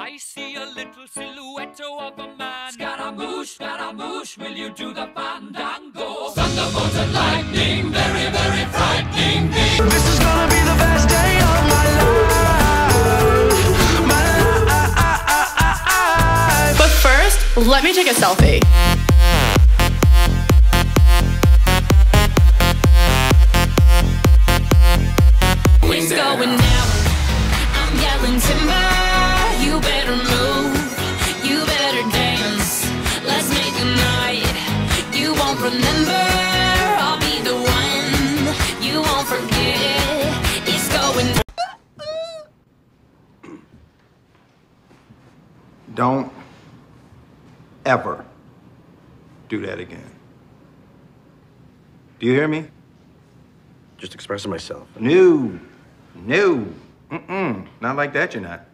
I see a little silhouette of a man. Scaramouche, Scaramouche, will you do the fandango? Thunderbolt and lightning, very, very frightening me. This is gonna be the best day of my life. My life. But first, let me take a selfie. Wings going out. I'm yelling timber. You better move. You better dance. Let's make a night. You won't remember. I'll be the one. You won't forget. It's going. Don't ever do that again. Do you hear me? Just expressing myself. No. No. Mm-mm. Not like that, you're not.